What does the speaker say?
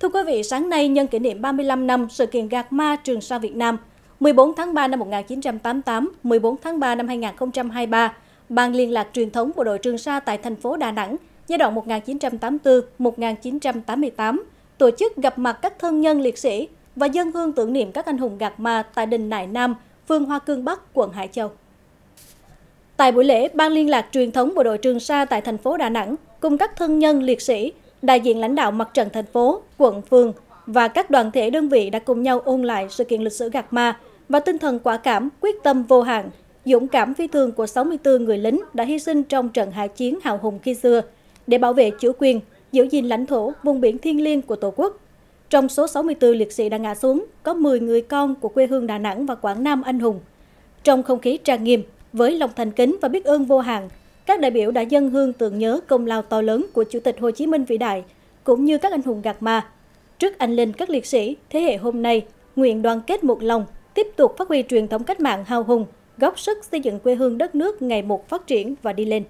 Thưa quý vị, sáng nay nhân kỷ niệm 35 năm sự kiện gạt ma Trường Sa Việt Nam, 14 tháng 3 năm 1988, 14 tháng 3 năm 2023, Ban liên lạc truyền thống bộ đội Trường Sa tại thành phố Đà Nẵng giai đoạn 1984-1988 tổ chức gặp mặt các thân nhân liệt sĩ và dân hương tưởng niệm các anh hùng gạt ma tại đình Nại Nam, phường Hoa Cương Bắc, quận Hải Châu. Tại buổi lễ, Ban liên lạc truyền thống bộ đội Trường Sa tại thành phố Đà Nẵng cùng các thân nhân liệt sĩ, đại diện lãnh đạo mặt trận thành phố, quận, phường và các đoàn thể đơn vị đã cùng nhau ôn lại sự kiện lịch sử gạt ma và tinh thần quả cảm, quyết tâm vô hạn, dũng cảm phi thường của 64 người lính đã hy sinh trong trận hải chiến hào hùng khi xưa để bảo vệ chủ quyền, giữ gìn lãnh thổ vùng biển thiêng liêng của Tổ quốc. Trong số 64 liệt sĩ đã ngã xuống, có 10 người con của quê hương Đà Nẵng và Quảng Nam anh hùng. Trong không khí trang nghiêm, với lòng thành kính và biết ơn vô hạn, các đại biểu đã dân hương tưởng nhớ công lao to lớn của Chủ tịch Hồ Chí Minh vĩ đại, cũng như các anh hùng gạt ma. Trước anh linh các liệt sĩ, thế hệ hôm nay nguyện đoàn kết một lòng, tiếp tục phát huy truyền thống cách mạng hào hùng, góp sức xây dựng quê hương đất nước ngày một phát triển và đi lên.